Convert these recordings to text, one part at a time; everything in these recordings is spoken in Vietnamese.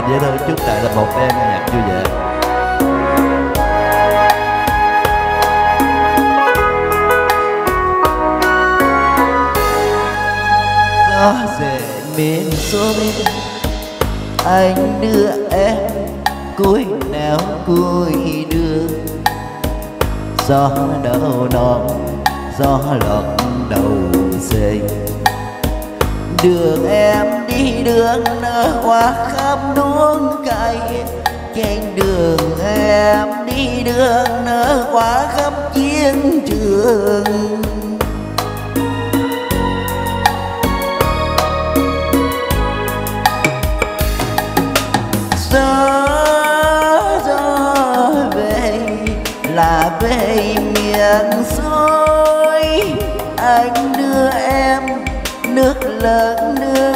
nên dễ thương chúc đại là một đêm nghe nhạc vui vẻ. Gió về miền xuống anh đưa em cuối nào cuối đường. Gió đầu non, gió lọt đầu dây đường em đi đường nở hoa khắp đuông cày. Trên đường em đi đường nở hoa khắp chiến trường. Gió gió về, là về miền xôi anh lớn nước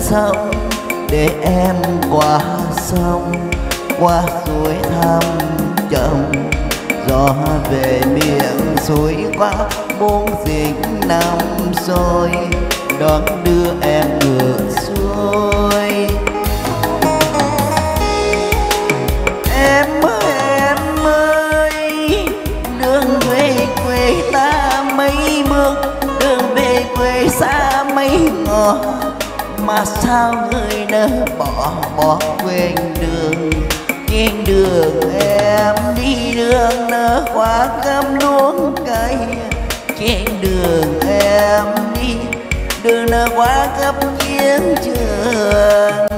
sông để em qua sông, qua suối thăm chồng. Gió về miệng suối qua bốn dịch năm rồi đón đưa em ngược xuôi. Mấy mà sao người nỡ bỏ bỏ quên đường? Trên đường em đi đường nỡ qua cam luôn cây trên đường em đi đường nỡ qua cấp chiến trường.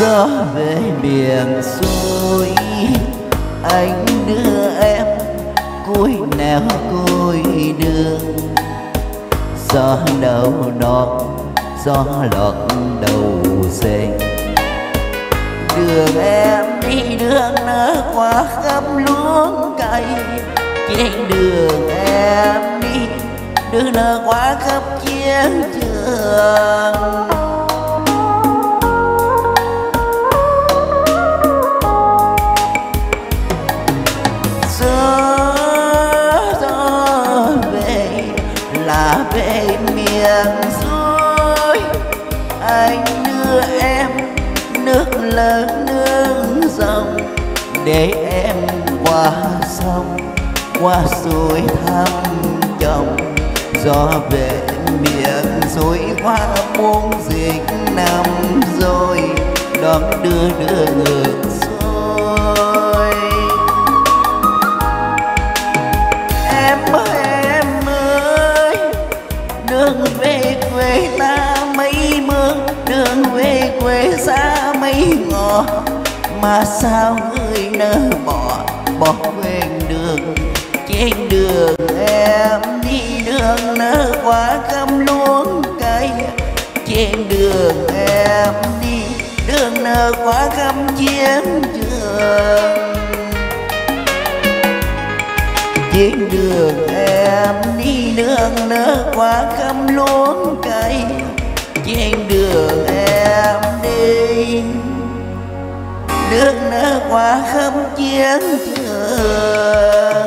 Gió về miền xuôi anh đưa em cuối nẻo cuối đường. Gió đầu non gió lọt đầu dây đường em đi đường nở qua khắp luống cây trên đường em đi, đường nở qua khắp chiến trường. Miền xuôi anh đưa em nước lớn nước dòng để em qua sông, qua suối thăm chồng gió về miệng xuôi qua muôn dịch năm rồi, đón đưa đưa ngược mà sao người nỡ bỏ bỏ quên đường, trên đường em đi. Đường nỡ quá khâm luôn cây trên đường em đi. Đường nỡ quá khâm chiến trường. Trên đường em đi, đường nỡ quá khâm luôn cây trên đường em qua khâm chiến trường